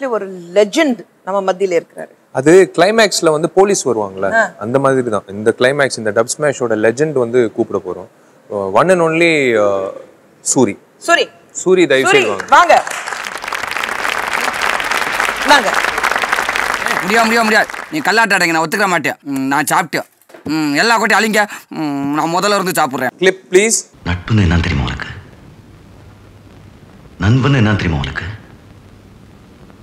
ஸ்மாஷ்ல ஒரு லெஜெண்ட் நம்ம மத்தியில இருக்கிறாரு. அது கிளைமேக்ஸ்ல வந்து போலீஸ் வருவாங்கல்ல அந்த மாதிரி தான் இந்த கிளைமேக்ஸ் இந்த டப் ஸ்மேஷோட லெஜெண்ட் வந்து கூப்பிட போறோம். One and only Soori. Soori. Soori தயவு செய்து வாங்க. வாங்க. முடியாது முடியாது முடியாது நீ கல்லாட்ட அடைங்க நான் ஒத்துக்க மாட்டேன். நான் சாப்பிட்டேன். எல்லா கொட்டையும் அழிங்க. நான் முதல்ல இருந்து சாப்பிட்றேன். கிளிப் ப்ளீஸ் நட்புன்னு என்ன தெரியுமா உனக்கு? நண்பன் என்ன தெரியுமா உனக்கு?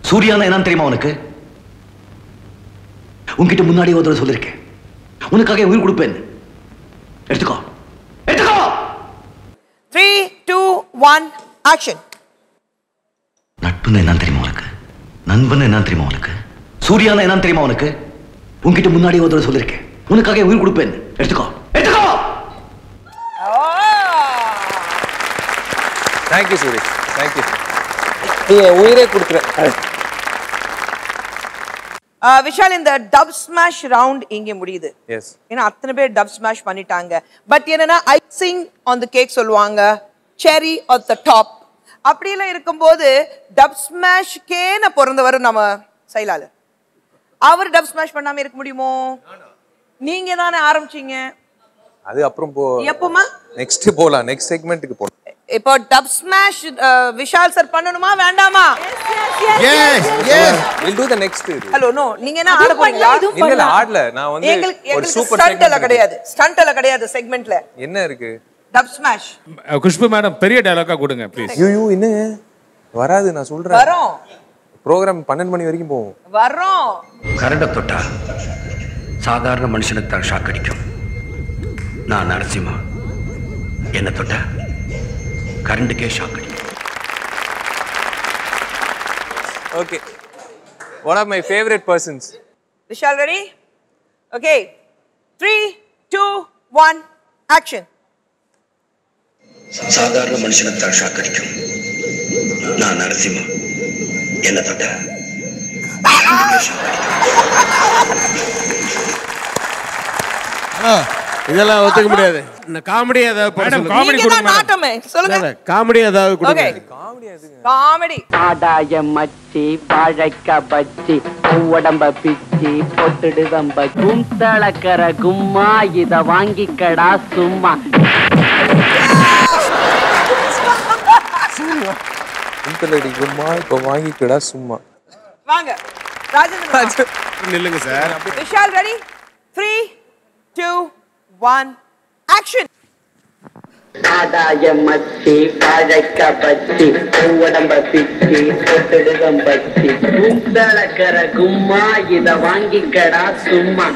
சூர்யானா என்ன தெரியுமா உனக்கு? உன்கிட்ட முன்னாடி ஒரு தடவை சொல்லியிருக்கேன் உனக்காக உயிர் கொடுப்பேன். எடுத்துக்கோ. எடுத்துக்கோ! த்ரீ டூ ஒன் ஆக்ஷன் நட்புன்னு என்ன தெரியுமா உனக்கு? நண்பன் என்ன தெரியுமா உனக்கு? சூர்யானா என்ன தெரியுமா உனக்கு? உன்கிட்ட முன்னாடி ஒரு தடவை சொல்லியிருக்கேன் உனக்காக உயிர் கொடுப்பேன். எடுத்துக்கோ. எடுத்துக்கோ! தேங்க்யூ சூரி தேங்க்யூ நீ உயிரே கொடுக்குறேன் விஷால் இந்த டப் ஸ்மாஷ் ரவுண்ட் இங்கே முடியுது. எஸ் ஏன்னா அத்தனை பேர் டப் ஸ்மாஷ் பண்ணிட்டாங்க. பட் என்னன்னா ஐசிங் ஆன் த கேக் சொல்லுவாங்க. செரி ஆன் த டாப் அப்படியெல்லாம் இருக்கும்போது டப் ஸ்மாஷ்க்கேன பிறந்தவர் நம்ம சைலால. அவர் டப் ஸ்மாஷ் பண்ணாம இருக்க முடியுமோ? நீங்க தானே ஆரம்பிச்சீங்க. அது அப்புறம் போ எப்பமா நெக்ஸ்ட் போலாம். நெக்ஸ்ட் செக்மெண்ட்டுக்கு போலாம். இப்போ டப் ஸ்மாஷ் விஷால் சார் பண்ணணுமா வேண்டாமா? Will do the next hello no நீங்க என்ன ஆட போறீங்களா இல்ல ஆடல நான் வந்து எங்களுக்கு ஒரு சூப்பர் ஸ்டண்ட் எல்லாம் கிடையாது. ஸ்டண்ட் எல்லாம் கிடையாது செக்மெண்ட்ல என்ன இருக்கு? டப் ஸ்மாஷ் குஷ்பு மேடம் பெரிய டயலாக்கா கொடுங்க ப்ளீஸ் ஐயோ என்ன வராது நான் சொல்றேன். வரோம். ப்ரோக்ராம் பன்னெண்டு மணி வரைக்கும் போகும். வரோம். கரண்டை தொட்டா சாதாரண மனுஷனுக்கு தான் ஷாக் அடிக்கும். நான் நரசிம்மா. என்ன தொட்டா? கரண்டுக்கே ஷாக் அடிக்கும். Okay one of my favourite persons Vishal ready okay three two one action சாதாரண மனுஷனுக்கு தான் ஷாக் அடிக்கும். நான் நரசிம்மா என்ன தொட்டா. இதெல்லாம் ஒத்துக்க முடியாது. இந்த காமெடி ஏதாவது மேடம். காமெடி கொடுங்க நாட்டமே சொல்லுங்க. இல்ல, காமெடி ஏதாவது கொடுங்க. ஓகே காமெடி ஆடாய மச்சி வாழைக்க பச்சி உடம்ப பிச்சி பொட்டுடுதம் பச்சும் தளக்கர கும்மா இத வாங்கிக்கடா சும்மா. கும்பலடி கும்மா இப்போ வாங்கிக்கடா சும்மா. வாங்க. ராஜேந்திரன் நில்லுங்க sir. Vishal ready three two one action ஆதாயம் மத்தி வாழைக்க பத்தி உடம்ப பிச்சி பொட்டுடுதம் பத்தி தளக்கர கும்மா இத வாங்கிக்கடா சும்மா.